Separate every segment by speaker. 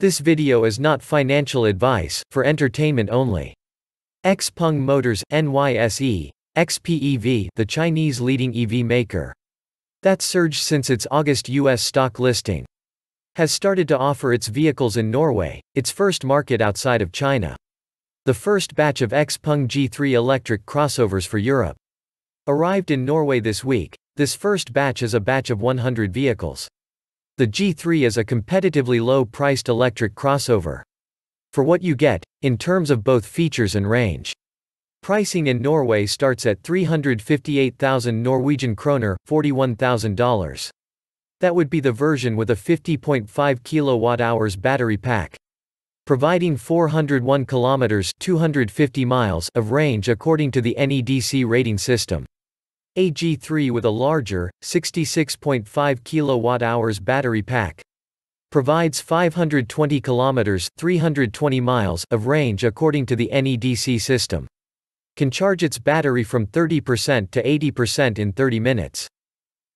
Speaker 1: This video is not financial advice, for entertainment only. XPeng Motors NYSE, XPEV, the Chinese leading EV maker. That surged since its August US stock listing. Has started to offer its vehicles in Norway, its first market outside of China. The first batch of XPeng G3 electric crossovers for Europe. Arrived in Norway this week, this first batch is a batch of 100 vehicles. The G3 is a competitively low-priced electric crossover. For what you get, in terms of both features and range. Pricing in Norway starts at 358,000 Norwegian kroner, $41,000. That would be the version with a 50.5 kilowatt-hours battery pack. Providing 401 kilometers, 250 miles of range according to the NEDC rating system. AG3 with a larger, 66.5 kilowatt-hours battery pack. Provides 520 kilometers, 320 miles of range according to the NEDC system. Can charge its battery from 30% to 80% in 30 minutes.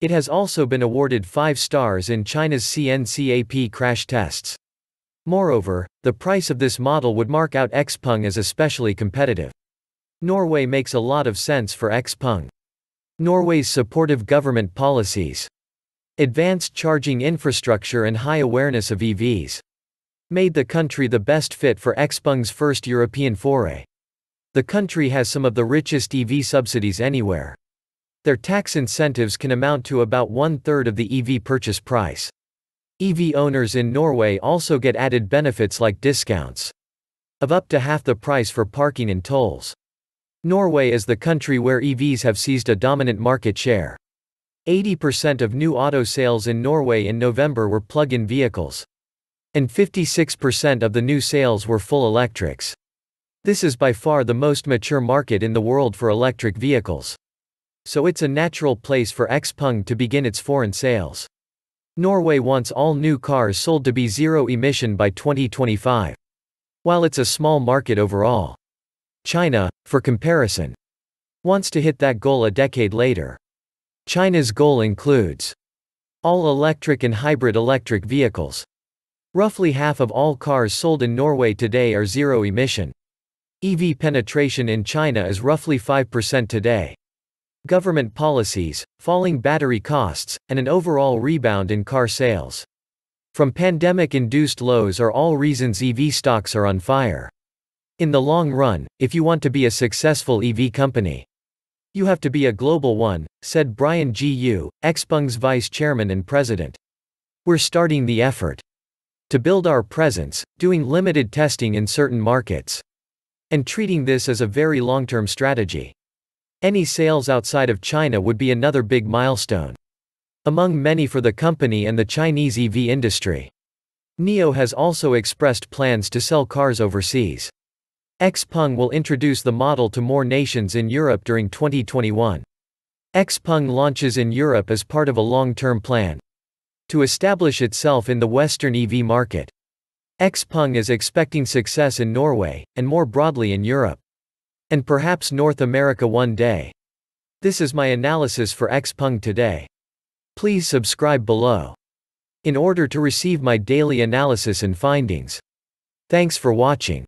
Speaker 1: It has also been awarded 5 stars in China's CNCAP crash tests. Moreover, the price of this model would mark out XPeng as especially competitive. Norway makes a lot of sense for XPeng. Norway's supportive government policies. Advanced charging infrastructure and high awareness of EVs. Made the country the best fit for XPeng's first European foray. The country has some of the richest EV subsidies anywhere. Their tax incentives can amount to about one third of the EV purchase price. EV owners in Norway also get added benefits like discounts of up to half the price for parking and tolls. Norway is the country where EVs have seized a dominant market share. 80% of new auto sales in Norway in November were plug-in vehicles. And 56% of the new sales were full electrics. This is by far the most mature market in the world for electric vehicles. So it's a natural place for Xpeng to begin its foreign sales. Norway wants all new cars sold to be zero emission by 2025. While it's a small market overall. China, for comparison, wants to hit that goal a decade later. China's goal includes all electric and hybrid electric vehicles. Roughly half of all cars sold in Norway today are zero emission. EV penetration in China is roughly 5% today. Government policies, falling battery costs, and an overall rebound in car sales. From pandemic induced lows are all reasons EV stocks are on fire. In the long run, if you want to be a successful EV company, you have to be a global one, said Brian G. Yu, Xpeng's vice chairman and president. We're starting the effort to build our presence, doing limited testing in certain markets, and treating this as a very long term strategy. Any sales outside of China would be another big milestone. Among many for the company and the Chinese EV industry. NIO has also expressed plans to sell cars overseas. XPeng will introduce the model to more nations in Europe during 2021. XPeng launches in Europe as part of a long-term plan to establish itself in the Western EV market. XPeng is expecting success in Norway, and more broadly in Europe. And perhaps North America one day. This is my analysis for XPeng today. Please subscribe below. In order to receive my daily analysis and findings. Thanks for watching.